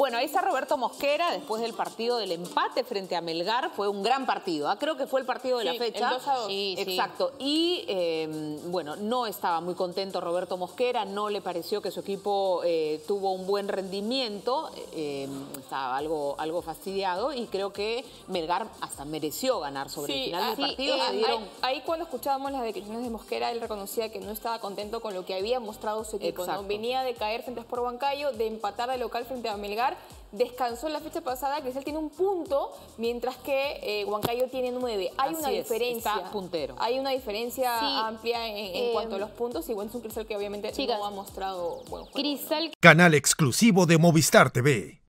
Bueno, ahí está Roberto Mosquera después del partido del empate frente a Melgar. Fue un gran partido. ¿ah? Creo que fue el partido de la fecha. El 2 a 2. Sí, Exacto. Y eh, bueno, no estaba muy contento Roberto Mosquera. No le pareció que su equipo eh, tuvo un buen rendimiento. Eh, estaba algo, algo fastidiado. Y creo que Melgar hasta mereció ganar sobre el final del partido. Dieron... ahí, ahí, cuando escuchábamos las declaraciones de Mosquera, él reconocía que no estaba contento con lo que había mostrado su equipo. ¿no? Venía de caer frente a Sport Huancayo, de empatar de local frente a Melgar descansó la fecha pasada, Cristal tiene un punto, mientras que eh, Huancayo tiene nueve. Hay una diferencia. Está puntero. Hay una diferencia amplia en, cuanto a los puntos. Igual es un Cristal que obviamente no ha mostrado buen juego. Cristal. Canal exclusivo de Movistar TV.